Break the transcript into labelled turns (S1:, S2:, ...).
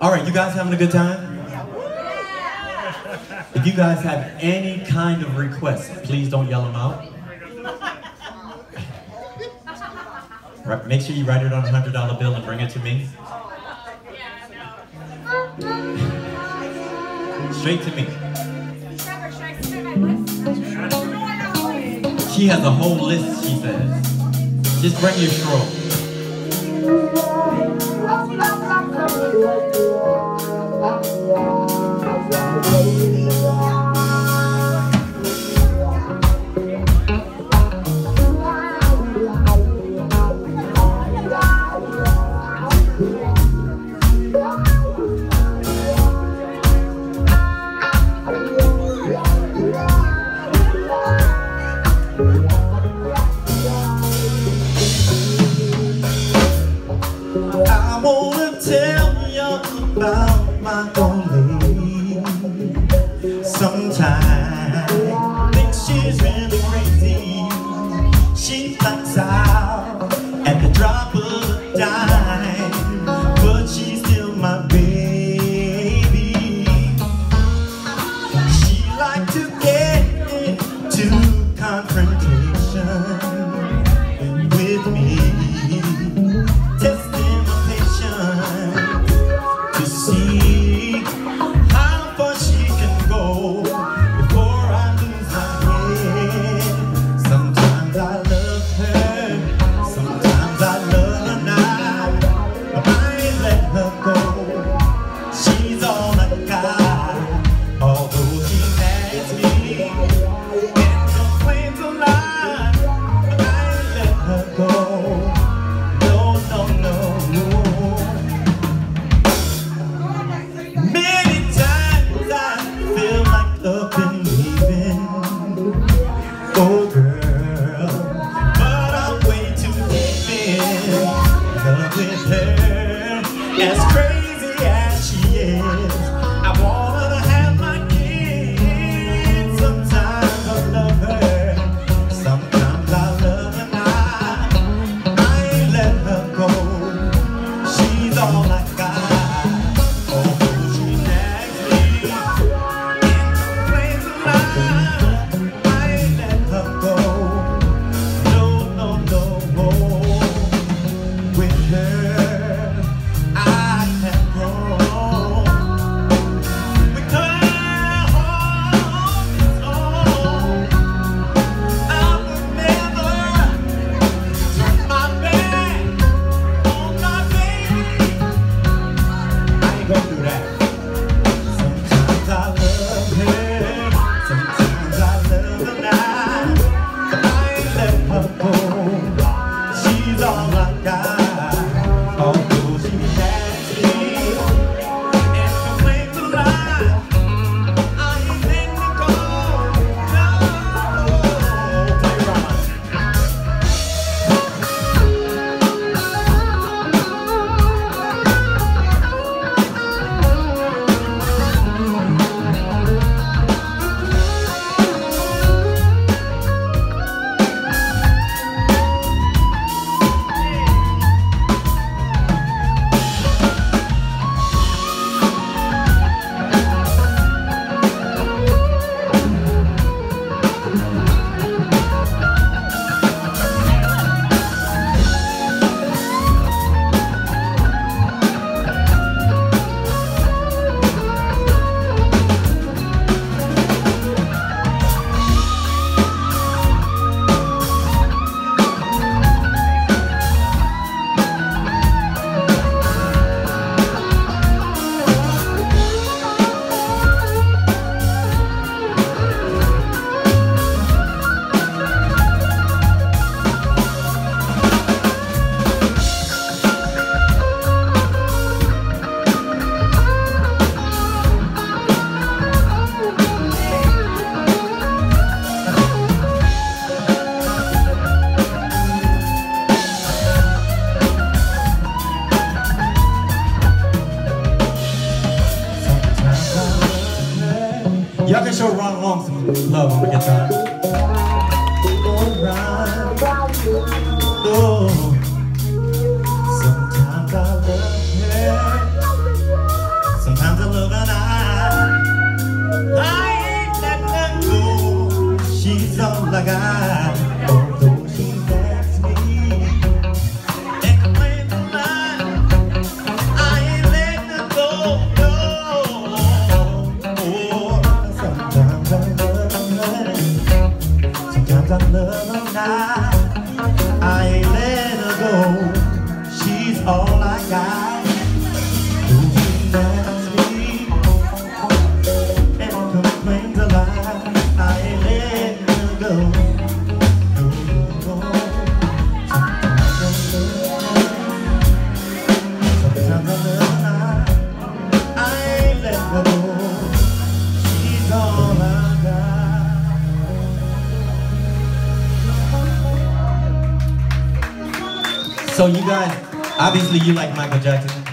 S1: All right, you guys having a good time? If you guys have any kind of requests, please don't yell them out. Make sure you write it on a hundred dollar bill and bring it to me. Straight to me. She has a whole list, she says. Just bring your stroll.
S2: Sometimes. love with her As crazy as she is. of course. Y'all can show Rohn Lawrence some love on the guitar. Know
S1: So you guys, obviously you like Michael Jackson.